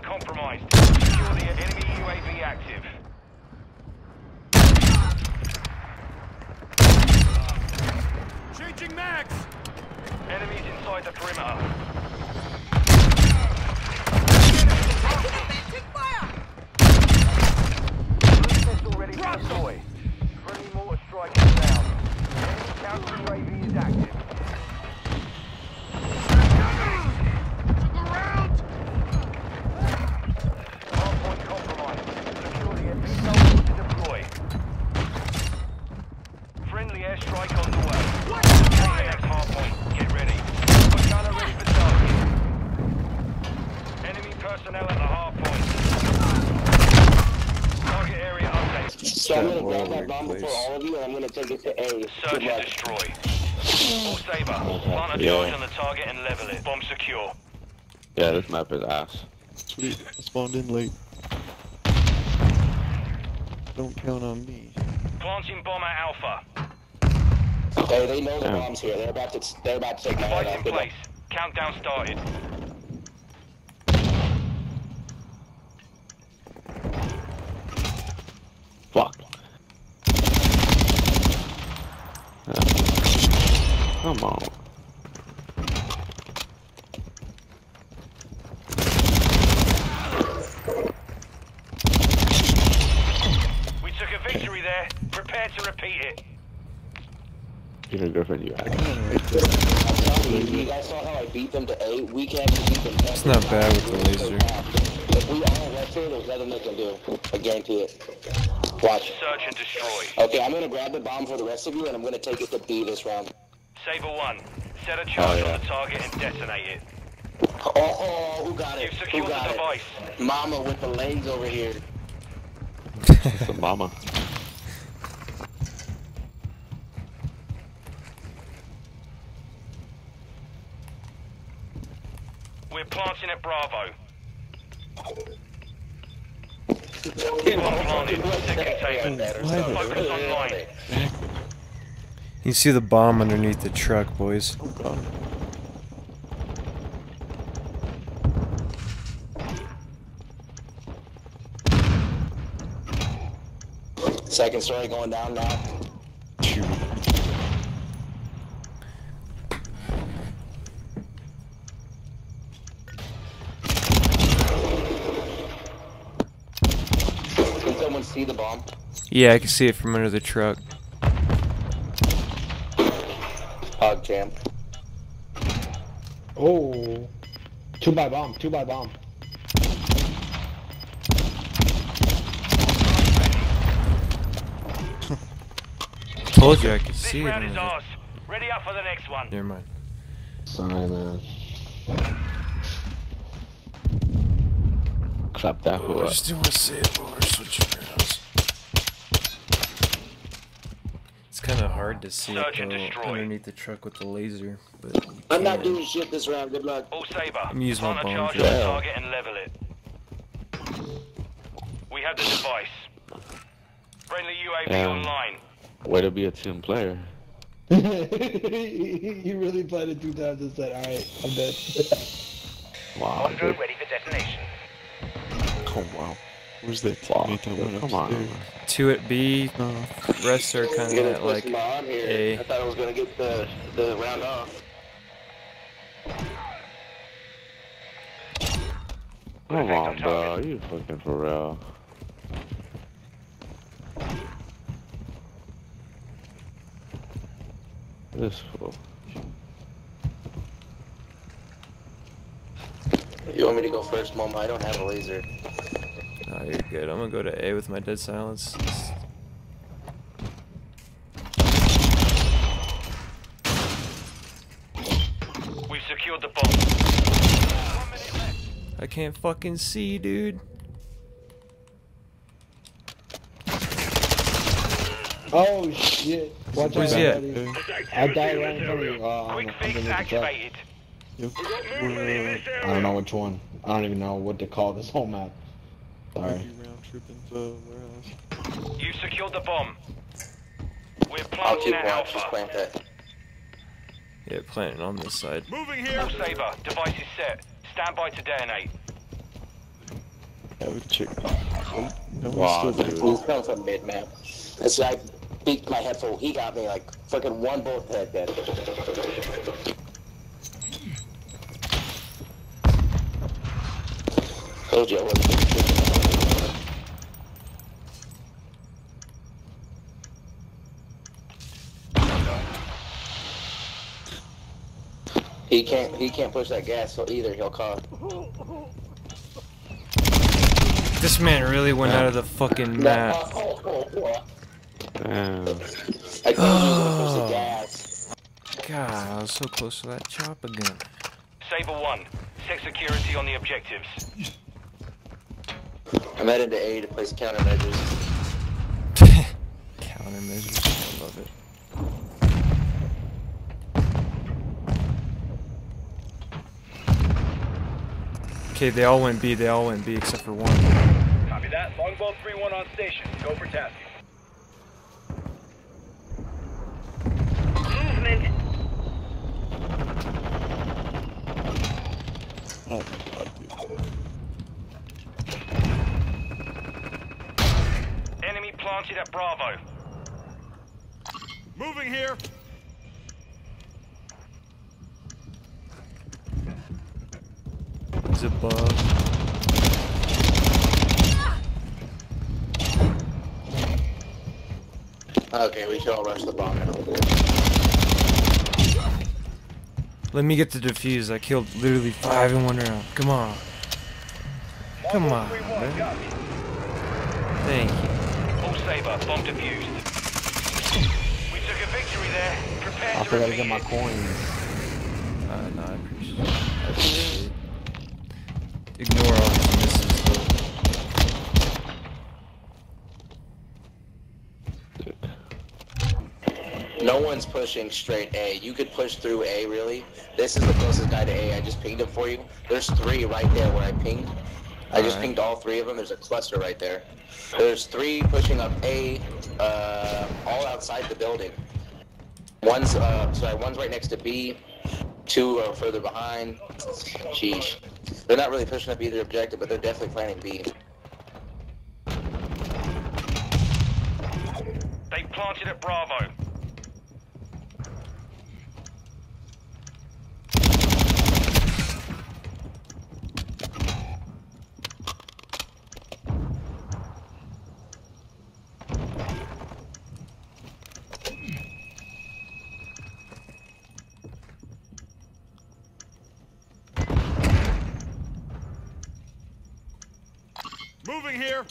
Compromised. Secure the enemy UAV active. Changing mags! Enemies inside the perimeter. Missile ready to deploy. Friendly mortar strike is down. Enemy counter UAV is active. Hardpoint compromised. Secure the enemy soldiers to deploy. Friendly airstrike on the way. Take the next hardpoint. Get ready. Put gunner ready for target. Enemy personnel at the hardpoint. Target area update. So I'm gonna All grab over that the bomb place. before all of you, and I'm gonna take it to A. Search and destroy. All saber. Plant a Yeah. charge on the target and level it. Bomb secure. Yeah, this map is ass. Sweet, I spawned in late. Don't count on me. Planting bomb at Alpha. Hey, they know the bomb's here. They're about to. They're about to take my head Device off. in place. Countdown started. Fuck. Come on. We took a victory there. Prepare to repeat it. Peter Griffin, you ass. I'm you, you guys saw how I beat them to A. We can't beat them. It's not bad with the laser. If we all rush here, there's nothing they can do. I guarantee it. Watch. Search and destroy. Okay, I'm gonna grab the bomb for the rest of you, and I'm gonna take it to B this round. Saber 1. Set a oh, charge Oh, yeah. on the target and detonate it. Oh, oh, who got it? You've Who secured the got it? device. Mama with the legs over here. It's a mama. We're planting at Bravo. Bomb planted. Set containment. Focus online. You see the bomb underneath the truck, boys. Second story going down now. Can someone see the bomb? Yeah, I can see it from under the truck. Hog champ. Oh. Two by bomb, two by bomb. Told you I could This see it. round is under the- ours. Ready up for the next one. Never mind. Sorry, man. Clap that Oh, hood. just do want to say it, but we're switching around. It's kind of hard to see it Search and though, underneath the truck with the laser, but I'm not doing shit this round. Good luck. All Saber. I'm using my Plant bomb charge drill. target and level it. We have the device. Friendly UAV Yeah. online. Way to be a team player. he really played it two times and said, alright, I'm dead. Wow. Bongo ready for detonation. Oh wow. Where's that Fuck, teammate that dude, went Come on. upstairs? Two at B, No. rest are kind of twist like my arm here. A. I thought I was gonna get the the round off. Come on, bro. You fucking for real. This fool. You want me to go first, Mom? I don't have a laser. Oh, you're good. I'm gonna go to A with my dead silence. We've secured the bomb. I can't fucking see, dude. Oh shit. Watch Where's out, he at? buddy. Okay. I died right in front of you. Uh, Quick I'm fix underneath activated. Yep. I don't know which one. I don't even know what to call this whole map. Sorry. Maybe round trip into the warehouse. You've secured the bomb. We're I'll planting keep at watch. Just Alpha. plant that. Yeah, planting on this side. Moving here! All Saber. Device is set. Stand by to detonate. Have a chick. Oh, no, Wow, dude. He's coming from mid, man. This guy beat my head full. He got me like fucking one bullet to head dead. Told you I wasn't. He can't. He can't push that gas, so either he'll call. This man really went out of the fucking map. Oh, oh, oh. I told you push the oh. gas. God, I was so close to that chopper gun. Saber 1. Set security on the objectives. I'm headed to A to place countermeasures. Countermeasures, I love it. Okay, they all went B, they all went B except for one. Copy that. Longbow 3-1 on station. Go for tasking. Oh my god, dude. Enemy planted at Bravo. Moving here. He's above. Okay, we should all rush the bomb now. Let me get the defuse. I killed literally five in one round. Come on. Come on, man. Thank you. All Saber. Bomb defused. We took a victory there. Prepare I to forgot to repeat get my coins. Uh, no, I appreciate it. I appreciate it. Ignore all these misses. No one's pushing straight A. You could push through A, really. This is the closest guy to A. I just pinged him for you. There's three right there where I pinged. I just Alright. pinged all three of them. There's a cluster right there. There's three pushing up A, uh, all outside the building. One's, uh, sorry, one's right next to B. Two are further behind. Sheesh. They're not really pushing up either objective, but they're definitely planning B. They planted at Bravo. Moving here.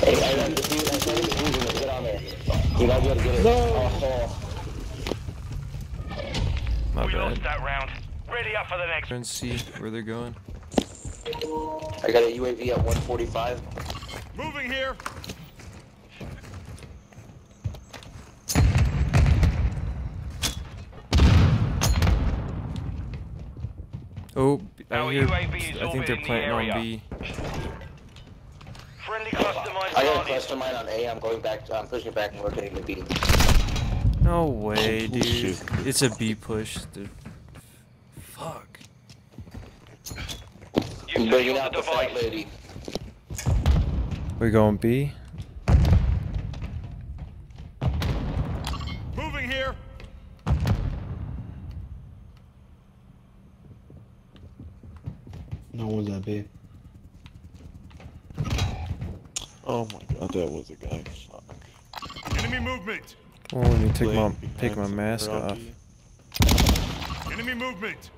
Hey, I got the dude, I said he's using it. Get on there. You gotta be able to get it. Oh, My we lost that round. Ready up for the next. And see where they're going. I got a UAV at 145. Moving here. Oh, I Our hear. UAV I think they're the planting on area. B. Friendly cluster mine I got a cluster mine on A. I'm going back. I'm pushing back and rotating to B. No way, dude. shit. It's a B push. Dude. Fuck. You I'm bringing out the the fat lady. We going B? Moving here. No one's at B. Oh my god, that was a guy. Fuck. Enemy movement. Oh, let me take my take my mask off. Enemy movement.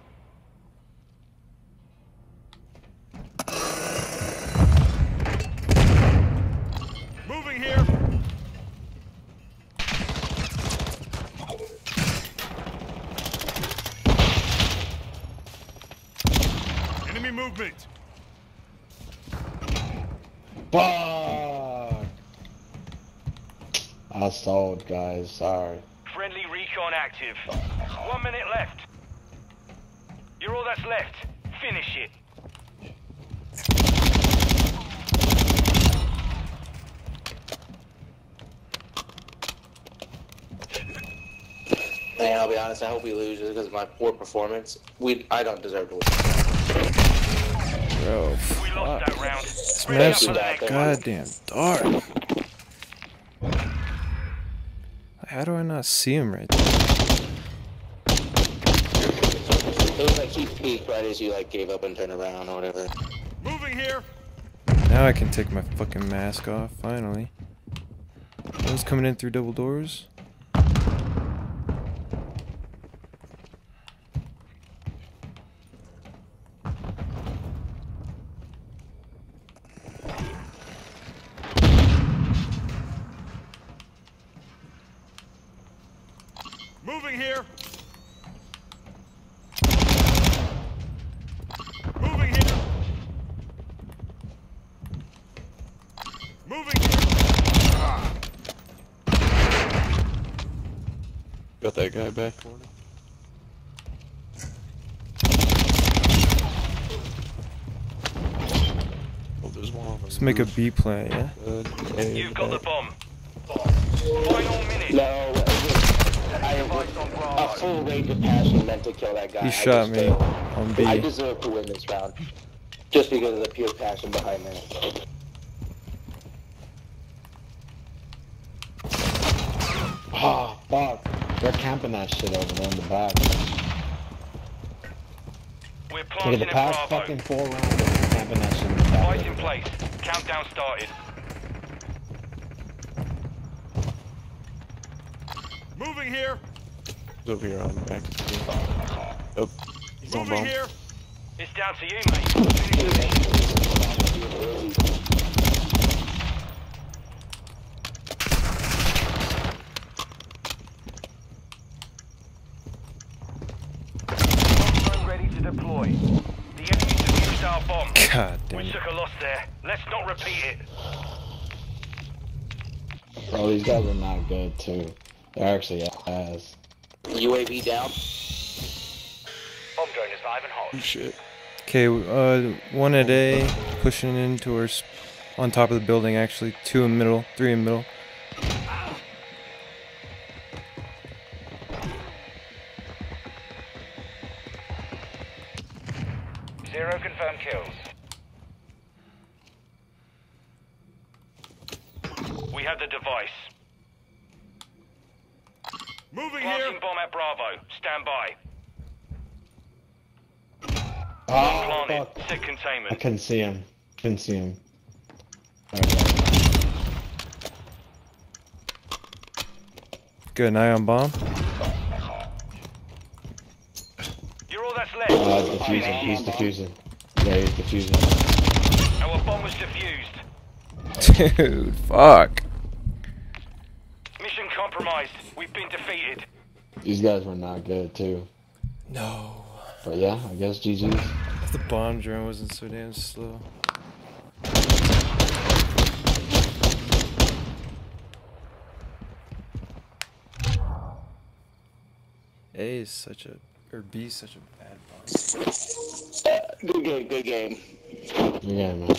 movement! Fuck! I sold, guys. Sorry. Friendly recon active. One minute left. You're all that's left. Finish it. Man, I'll be honest. I hope we lose just because of my poor performance. We, I don't deserve to win. Bro, We fuck. lost that round. This Ready up map's so the next one. goddamn dark. How do I not see him right there? It was like he peeked right as you like gave up and turned around or whatever. Moving here. Now I can take my fucking mask off, finally. One's coming in through double doors. Moving here. Moving here. Moving here. Ah. Got that guy back for me. Oh, there's one on Let's make a roof. B yeah? Good. You've got the bomb. Final minute. No, I have Device on a full range of passion meant to kill that guy. He shot me failed. on I B. deserve to win this round, just because of the pure passion behind me. Oh, fuck. They're camping that shit over there in the back. We're Look at planting the at past Bravo. fucking four rounds, they're camping that shit in the back. Device in place. Countdown started. Moving here. He's over here on the back. Oh, he's on bomb. here. It's down to you, mate. Drone ready to deploy. The enemy defused our bomb. God damn We took a loss there. Let's not repeat it. Bro, these guys are not good, too. They're actually ass. UAV down. Bomb drone is live and hot. Oh shit. Okay, uh, one at A, pushing into towards on top of the building. Actually, two in middle, three in middle. Planted. fuck. Set I couldn't see him. Couldn't see him. Okay. Good, an eye on bomb. You're all that's left. Uh, defusing. He's defusing. Yeah, he's defusing. Our bomb was defused. Dude, fuck. Mission compromised. We've been defeated. These guys were not good, too. No. But yeah, I guess GG's. If the bomb drone wasn't so damn slow. A is such a, or B is such a bad bomb. Good game. Good game. Yeah, man.